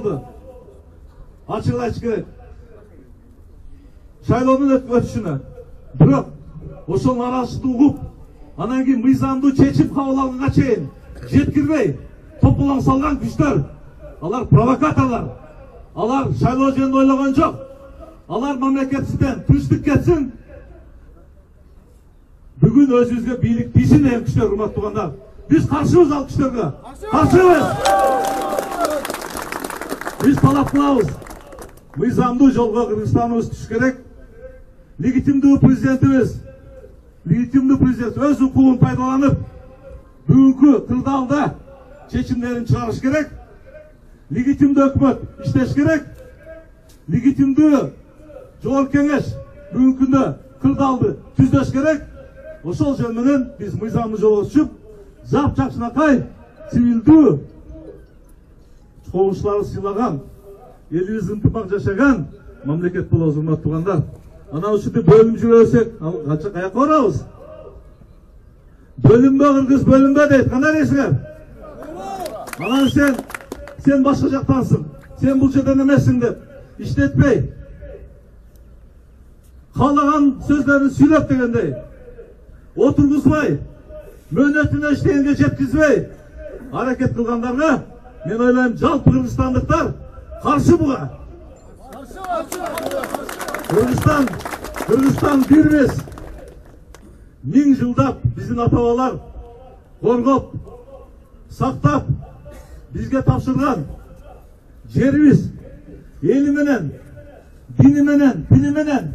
oldu. Açık açık. Şaylonu da ötüşünü. Bırak. Oşun arası doğup. Anangi mizandu çeçip havalan kaçayın. Jetkirmey. Topulan salgan güçler. Alar provokatorlar. Alar şaylo jeninde oylagan yok. Alar memleketinden tüçtük ketsin. Bugün özümüzge birlik bilsin hem güçler hürmet tuğanlar. Biz karşıyız al güçlerine. Karşıyız. Биз талап кылабыз мыйзамдуу жолго кыргызстаныбыз түшүш керек легитимдүү президентибиз легитимдүү президент өз укугун пайдаланып бүгүнкү кырдаалда чечимдерин чыгарыш керек легитимдүү өкмөт иштеш керек легитимдүү жогорку кеңеш бүгүнкү күндө кырдаалды түздөш керек ошол жөн менен биз мыйзамдуу жолго түшүп жап цивилдүү коңушуларды сыйлаган элибиз ынтымак жашаган мамлекет болобуз урматтуу туугандар анан ушинтип бөлүнүп жүрө берсек ал кача каяка барабыз бөлүнбө кыргыз бөлүнбө дейт кандай дейсиңер анан сен сен башка жактансың сен бул жерден эмессиң деп иштетпей каалаган сөздөрүн сүйлөп дегендей. Отургузбай мөөнөтүнө иштегенге жеткизбей аракет кылгандарга мен ойлойм жалпы кыргызстандыктар каршы буга кыргызстан кыргызстан бирбиз миң жылдап биздин ата бабалар коргоп сактап бизге тапшырган жерибиз эли менен дини менен тили менен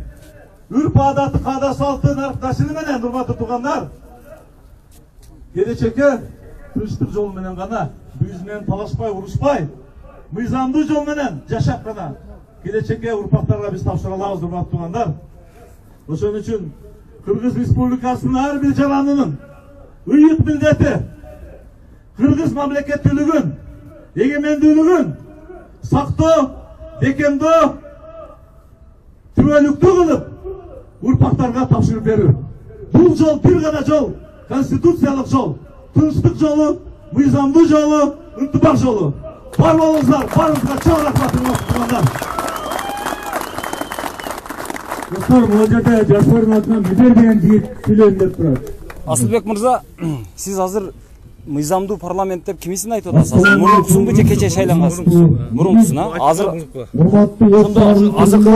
үрп адаты нарк насили менен урматтуу туугандар келечекке тынчтык жолу менен талашпай урушпай мыйзамдуу жол менен жашап гана келечекке урпактарга биз тапшыра алабыз урматтуу туугандар ошон үчүн кыргыз республикасынын ар бир жаранынын ыйык милдети кыргыз мамлекеттүүлүгүн эгемендүүлүгүн сактоо бекемдөө түбөлүктүү кылып урпактарга тапшырып берүү бул жол бир гана жол конституциялык жол тынчтык жолу мыйзамдуу жолу ынтымак жолу бар болуңуздар баарыңызга чоң рахмат урматтуу туугандар достор бул жерде жашпардын атынан бедер деген жигит сүйлөйм деп турат асылбек мырза сиз азыр мыйзамдуу парламент деп кимисин айтып атасыз азыр мурункусунбу же кечээ шайлангансыз мурункусун а азыр урматтуу досторум азыркы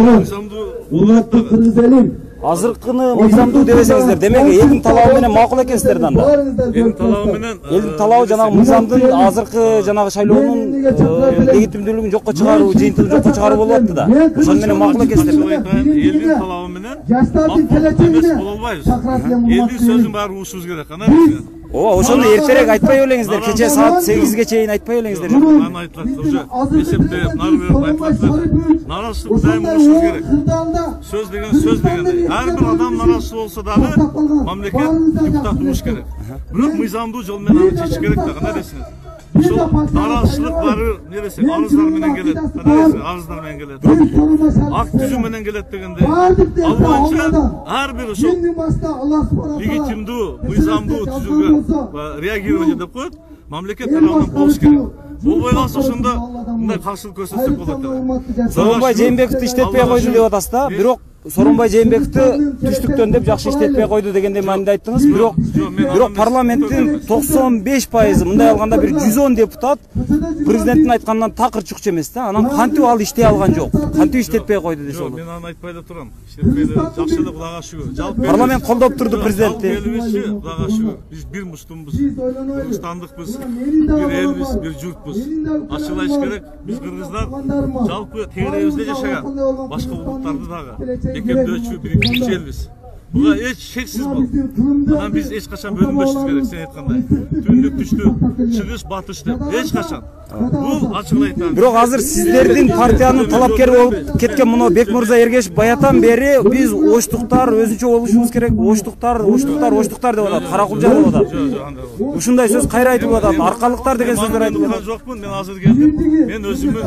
урматтуу кыргыз элим азыркыны мыйзамдуу дебесеңиздер демек элдин талабы менен макул экенсиздер да анда Элдин талабы менен элдин талабы жанагы мыйзамдын азыркы жанагы шайлоонун легитимдүүлүгүн жокко чыгаруу жыйынтыгын жокко чыгаруу болуп атты да ошону менен макул экенсиздер элдин талабы менен жаштардын макул эмес келечегине боло албайбыз элдин сөзүн баары угушубуз керек десеңер ооба ошону эртерээк айтпай белеңиздер кечээ саат сегизге чейин айтпай белеңиздер анан айтылат уже эсептеп нары берип айтылат нааразычылык дайым угушубуз керек сөз деген сөз дегендей ар бир адам нааразычы болсо дагы мамлекет депутат угуш керек бирок мыйзамдуу жол менен аны чечиш керек да кандай десеңер ошол нааразычылык баары эмне десең арыздар менен келет кандай десең арыздар менен келет акт түзүү менен келет дегендей ал боюнча ар бир ошол легитимдүү мыйзамдуу түзүүгө реагирование деп коет мамлекет тарабынан болуш керек болбой калса ошондо мындай каршылык көрсөтсөк болот эле сооронбай жээнбековду иштетпей койду деп атасыз да бирок сооронбай жээнбековду түштүктөн деп жакшы иштетпей койду дегендей мааниде айттыңыз бирок бирок парламенттин токсон беш пайызы мындай алганда бир жүз он депутат президенттин айтканынан такыр чукчу эмес да анан кантип ал иштей алган жок кантип иштетпей койду десе жок болот мен аны айтпай эле турам иштетпей эле жакшы эле кудайга шүгүр жалпы парламент колдоп турду президентти элибизчи кудайга шүгүр биз бир муштумбуз кыргызстандыкпыз бир элбиз бир журтпуз ачык айтыш керек биз кыргыздар жалпы тегерегибизде жашаган башка улуттарды дагы Рекомендую чубрик, челюсть. Буга эч шексиз бул анан биз эч качан бөлүнбөшүбүз керек сен айткандай түндүк түштүк чыгыш батыш деп эч качан бул ачыгын айтам бирок азыр сиздердин партиянын талапкери болуп кеткен мына бекмырза эргешев баятан бери биз оштуктар өзүнчө болушубуз керек оштуктар оштуктар оштуктар деп атат каракулжар деп атат жок жок андай болбойт ушундай сөз кайра айтылып атат аркалыктар деген сөздөр айтылып атат жокмун мен азыр келдим мен өзүмүн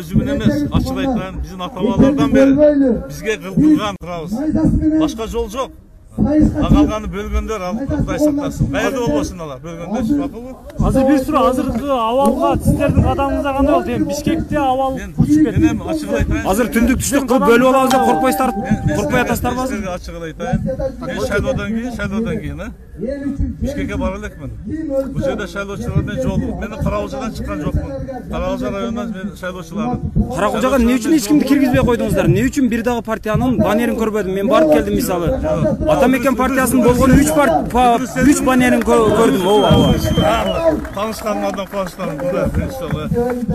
өзүмүн эмес ачык айтайын биздин ата бабалардан бери бизге кылдырган турабыз башка жол жок А қалғаны бөлгендер ал құдай сақтасын. қайерде болбасын алар бөлгендер азыр бир суроо азыркы абалга сиздердин кадамыңызда кандай болду эми бишкекте абал мен күчүп кетти мен айтайын. Азыр түндүк түштүк кылып бөлүп алабыз деп коркпойсуздар коркпой атасыздарбы азыр сіздерге ачыгын айтайын. Мен шайлоодон кийин шайлоодон кийин а? Бишкекке бара элекмин бул жерде шайлоочулар менен жолугуп мен каракулжадан чыккан жокмун каракулжа районунан мен шайлоочулар каракулжага эмне үчүн эч кимди киргизбей койдуңуздар? Эмне үчүн бир дагы партиянын баннерин көрбөдүм мен барып келдим мисалы. Ата мекен партиясынын болгону үч үч баннерин кө- көрдүм. Ооба ооба. Таанышканым адам кубанычтамын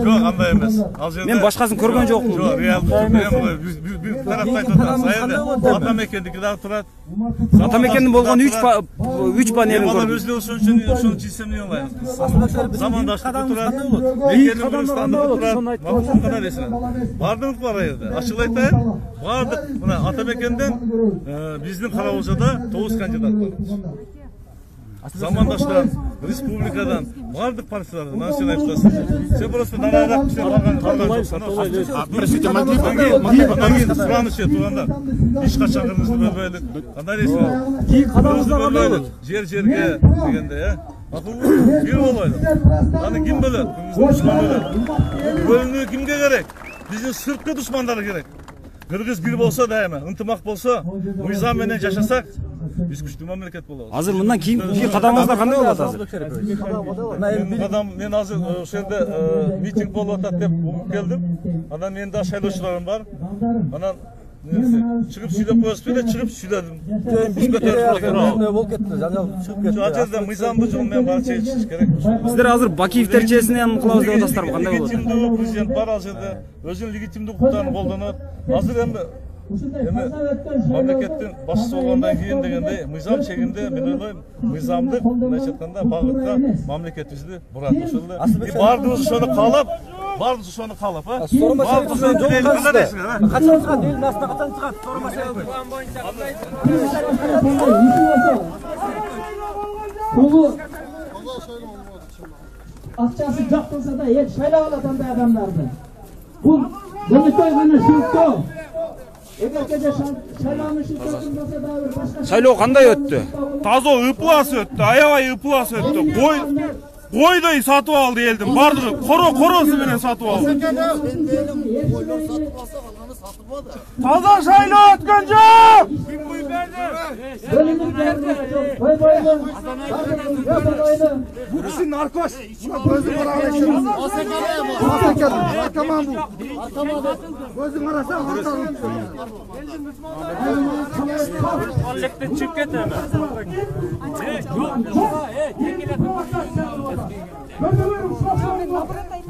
жок андай эмес. Ал жерде мен башкасын көргөн жокмун. жок реалдуу бир тарапты айтып атабыз а эми ата мекендики дагы турат. Ата мекендин болгону үч па- үч баннерин балдар көрдүм өзү ошон үчүн ошону чийсем эмне кылайын замандаштыкы турат мекендин кыргызстандыкы турат макул кана десең баардыгы бар жерде ачык айтайын баардык мына ата мекенден биздин карабулжада тогуз кандидат бар замандаштан республикадан баардык партиялардан мына сен айтып атасың сен просто барган жоксуң андан кийин суранычы туугандар эч качан кыргызды бөлбөйлүк кандай дейсиң кийин кадамыңызда кандай болот жер жерге дегенде э макулбу бир болойлу аны ким бөлөт кыргыздын душманы бөлөт бөлүнүү кимге керек биздин сырткы душмандары керек кыргыз бир болсо дайыма ынтымак болсо мыйзам менен биз күчтүү мамлекет болобуз азыр мындан кийинки кадамыңыздар кандай болот азыр мен кадам мен азыр ошол жерде митинг болуп атат деп угуп келдим анан менин дагы шайлоочуларым бар анан нерсе, чыгып сүйлөп коесузбу эле чыгып сүйлөдүм күч көтөрүп болуп кетти чыгып ал жерде мыйзамдуу жол менен баары чечиш керек сиздер азыр бакиев дарчесинен кылабыз деп атасыздарбы кандай болот легитимдүү президент бар ал жерде өзүнүн легитимдүү укуктарын колдонот азыр эми эми мамлекеттин башчысы болгондон кийин дегендей мыйзам чегинде мен ойлойм мыйзамдык мындайча айтканда багытка мамлекетибизди бурат ошол эле и баардыгыбыз ошону каалап баарыбыз ошону каалап а качан чыгат элдин астына качан чыгат сооронбай Бұл ақшасы жоқ болса да ел шайлап алады андай адамдарды бұл бұныкөй ғана шылтау эгер кеде шайлауны шылтаудың болса да бір башка шайлоо кандай өттү таза ыплас өттү аябай ыплас өттү кой койдой сатып алды элдин баардыгы коро коросу менен сатып алды Azar şaylı Özgüncü! Burası narkoş. Buna gözün arasına şunu. Asakalı. Ataman bu. Gözün arasına hatalı. Allah'ta çıkket hemen. Yok. Yok. Yok. Yok. Yok.